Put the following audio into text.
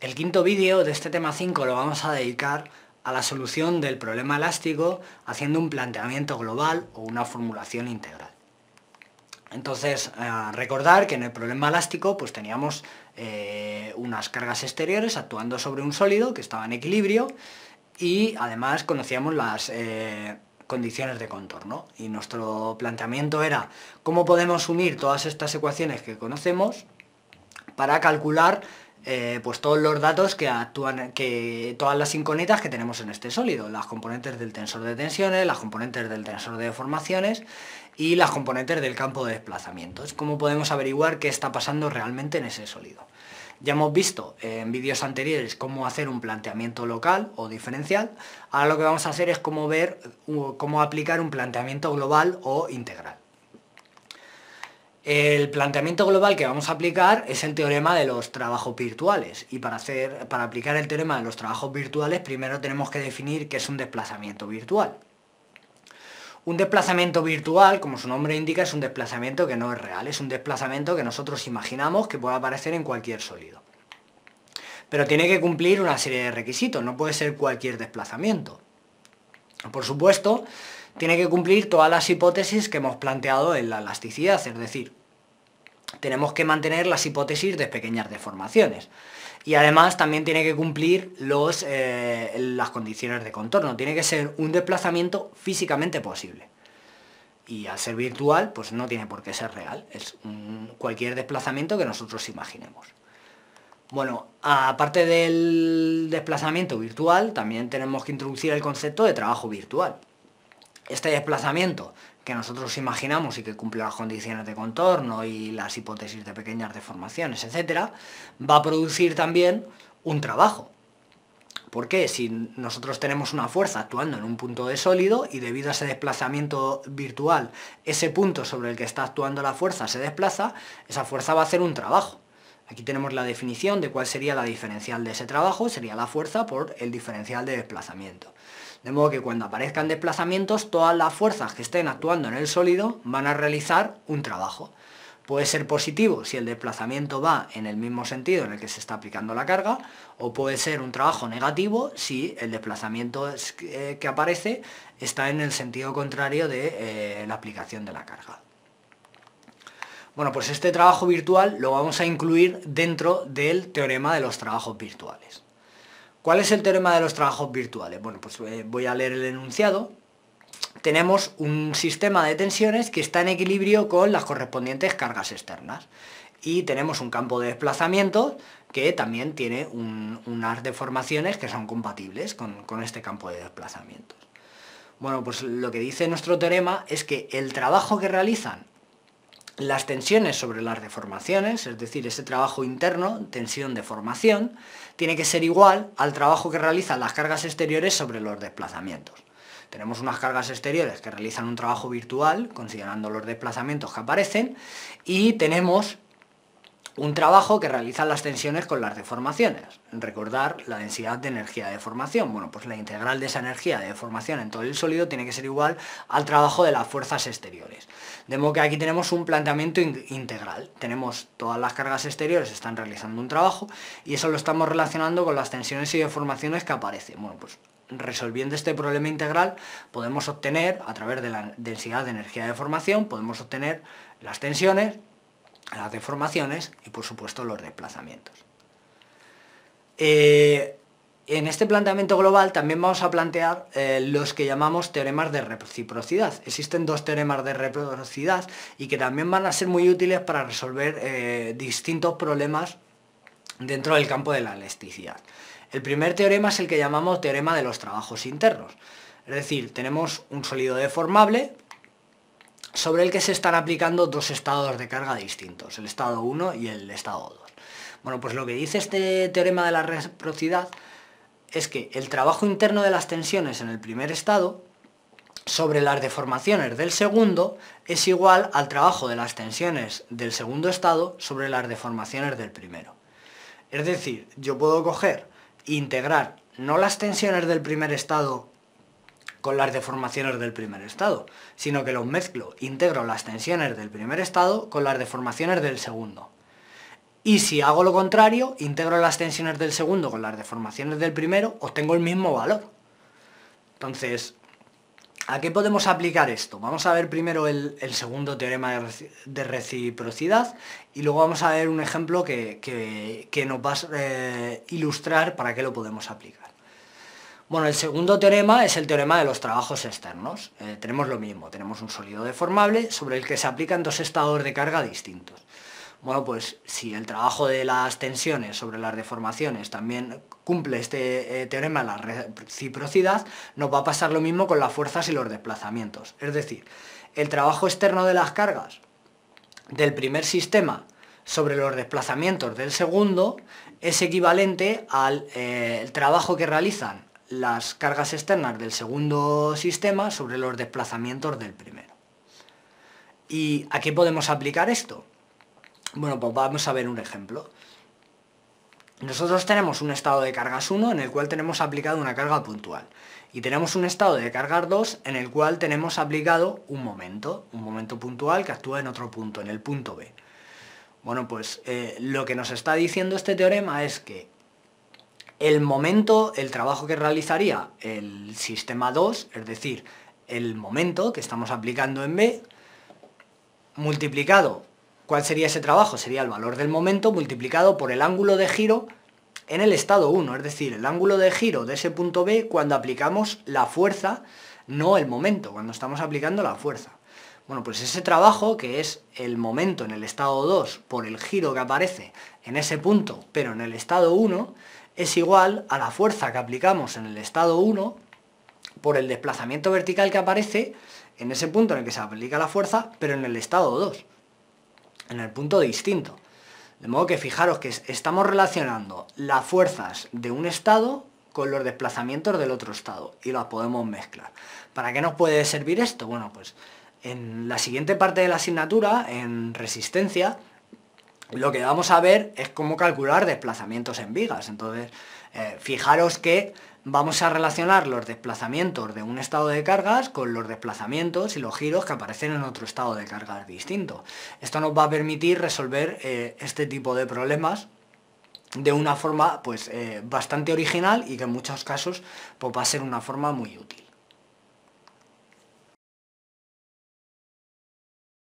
El quinto vídeo de este tema 5 lo vamos a dedicar a la solución del problema elástico haciendo un planteamiento global o una formulación integral. Entonces, eh, recordar que en el problema elástico pues teníamos eh, unas cargas exteriores actuando sobre un sólido que estaba en equilibrio y además conocíamos las eh, condiciones de contorno. Y nuestro planteamiento era cómo podemos unir todas estas ecuaciones que conocemos para calcular eh, pues todos los datos que actúan, que todas las incógnitas que tenemos en este sólido, las componentes del tensor de tensiones, las componentes del tensor de deformaciones y las componentes del campo de desplazamientos. ¿Cómo podemos averiguar qué está pasando realmente en ese sólido? Ya hemos visto en vídeos anteriores cómo hacer un planteamiento local o diferencial. Ahora lo que vamos a hacer es cómo ver cómo aplicar un planteamiento global o integral. El planteamiento global que vamos a aplicar es el teorema de los trabajos virtuales y para, hacer, para aplicar el teorema de los trabajos virtuales primero tenemos que definir qué es un desplazamiento virtual. Un desplazamiento virtual, como su nombre indica, es un desplazamiento que no es real, es un desplazamiento que nosotros imaginamos que puede aparecer en cualquier sólido. Pero tiene que cumplir una serie de requisitos, no puede ser cualquier desplazamiento. Por supuesto, tiene que cumplir todas las hipótesis que hemos planteado en la elasticidad, es decir, tenemos que mantener las hipótesis de pequeñas deformaciones. Y además también tiene que cumplir los, eh, las condiciones de contorno, tiene que ser un desplazamiento físicamente posible. Y al ser virtual, pues no tiene por qué ser real, es cualquier desplazamiento que nosotros imaginemos. Bueno, aparte del desplazamiento virtual, también tenemos que introducir el concepto de trabajo virtual este desplazamiento que nosotros imaginamos y que cumple las condiciones de contorno y las hipótesis de pequeñas deformaciones, etc., va a producir también un trabajo. ¿Por qué? Si nosotros tenemos una fuerza actuando en un punto de sólido y debido a ese desplazamiento virtual, ese punto sobre el que está actuando la fuerza se desplaza, esa fuerza va a hacer un trabajo. Aquí tenemos la definición de cuál sería la diferencial de ese trabajo, sería la fuerza por el diferencial de desplazamiento. De modo que cuando aparezcan desplazamientos, todas las fuerzas que estén actuando en el sólido van a realizar un trabajo. Puede ser positivo si el desplazamiento va en el mismo sentido en el que se está aplicando la carga, o puede ser un trabajo negativo si el desplazamiento eh, que aparece está en el sentido contrario de eh, la aplicación de la carga. Bueno, pues este trabajo virtual lo vamos a incluir dentro del teorema de los trabajos virtuales. ¿Cuál es el teorema de los trabajos virtuales? Bueno, pues eh, voy a leer el enunciado. Tenemos un sistema de tensiones que está en equilibrio con las correspondientes cargas externas. Y tenemos un campo de desplazamiento que también tiene unas deformaciones que son compatibles con, con este campo de desplazamientos. Bueno, pues lo que dice nuestro teorema es que el trabajo que realizan las tensiones sobre las deformaciones, es decir, ese trabajo interno, tensión-deformación, tiene que ser igual al trabajo que realizan las cargas exteriores sobre los desplazamientos. Tenemos unas cargas exteriores que realizan un trabajo virtual, considerando los desplazamientos que aparecen, y tenemos un trabajo que realiza las tensiones con las deformaciones. Recordar la densidad de energía de deformación. Bueno, pues la integral de esa energía de deformación en todo el sólido tiene que ser igual al trabajo de las fuerzas exteriores. De modo que aquí tenemos un planteamiento integral. Tenemos todas las cargas exteriores están realizando un trabajo y eso lo estamos relacionando con las tensiones y deformaciones que aparecen. Bueno, pues resolviendo este problema integral podemos obtener, a través de la densidad de energía de deformación, podemos obtener las tensiones las deformaciones y por supuesto los desplazamientos. Eh, en este planteamiento global también vamos a plantear eh, los que llamamos teoremas de reciprocidad. Existen dos teoremas de reciprocidad y que también van a ser muy útiles para resolver eh, distintos problemas dentro del campo de la elasticidad. El primer teorema es el que llamamos teorema de los trabajos internos. Es decir, tenemos un sólido deformable sobre el que se están aplicando dos estados de carga distintos, el estado 1 y el estado 2. Bueno, pues lo que dice este teorema de la reciprocidad es que el trabajo interno de las tensiones en el primer estado sobre las deformaciones del segundo es igual al trabajo de las tensiones del segundo estado sobre las deformaciones del primero. Es decir, yo puedo coger e integrar no las tensiones del primer estado con las deformaciones del primer estado, sino que los mezclo, integro las tensiones del primer estado con las deformaciones del segundo. Y si hago lo contrario, integro las tensiones del segundo con las deformaciones del primero, obtengo el mismo valor. Entonces, ¿a qué podemos aplicar esto? Vamos a ver primero el, segundo teorema de reciprocidad y luego vamos a ver un ejemplo que, nos va a eh, ilustrar para qué lo podemos aplicar. Bueno, el segundo teorema es el teorema de los trabajos externos. Eh, tenemos lo mismo, tenemos un sólido deformable sobre el que se aplican dos estados de carga distintos. Bueno, pues si el trabajo de las tensiones sobre las deformaciones también cumple este eh, teorema de la reciprocidad, nos va a pasar lo mismo con las fuerzas y los desplazamientos. Es decir, el trabajo externo de las cargas del primer sistema sobre los desplazamientos del segundo es equivalente al eh, trabajo que realizan las cargas externas del segundo sistema sobre los desplazamientos del primero. ¿Y a qué podemos aplicar esto? Bueno, pues vamos a ver un ejemplo. Nosotros tenemos un estado de cargas 1 en el cual tenemos aplicado una carga puntual. Y tenemos un estado de cargas 2 en el cual tenemos aplicado un momento, un momento puntual que actúa en otro punto, en el punto B. Bueno, pues eh, lo que nos está diciendo este teorema es que el momento, el trabajo que realizaría el sistema 2, es decir, el momento que estamos aplicando en B, multiplicado ¿Cuál sería ese trabajo? Sería el valor del momento multiplicado por el ángulo de giro en el estado 1, es decir, el ángulo de giro de ese punto B cuando aplicamos la fuerza, no el momento, cuando estamos aplicando la fuerza. Bueno, pues ese trabajo, que es el momento en el estado 2 por el giro que aparece en ese punto, pero en el estado 1, es igual a la fuerza que aplicamos en el estado 1 por el desplazamiento vertical que aparece en ese punto en el que se aplica la fuerza, pero en el estado 2 en el punto distinto. De modo que fijaros que estamos relacionando las fuerzas de un estado con los desplazamientos del otro estado y las podemos mezclar. ¿Para qué nos puede servir esto? Bueno, pues en la siguiente parte de la asignatura, en resistencia, lo que vamos a ver es cómo calcular desplazamientos en vigas. Entonces, eh, fijaros que vamos a relacionar los desplazamientos de un estado de cargas con los desplazamientos y los giros que aparecen en otro estado de cargas distinto. Esto nos va a permitir resolver eh, este tipo de problemas de una forma pues, eh, bastante original y que en muchos casos pues, va a ser una forma muy útil.